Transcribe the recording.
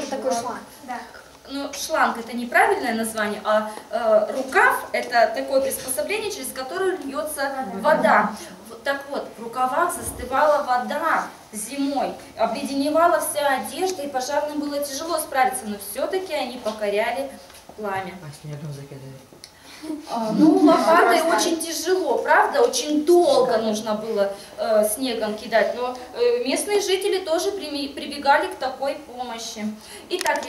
это такой шланг? Да. Ну, шланг это неправильное название, а э, рукав это такое приспособление, через которое льется вода. Вот Так вот, в рукавах застывала вода зимой, обледеневала вся одежда, и пожарным было тяжело справиться, но все-таки они покоряли пламя. А снегом закидали. А, Ну, лопатой очень тяжело, правда? Очень долго нужно было э, снегом кидать, но э, местные жители тоже прибегали к такой помощи. Итак,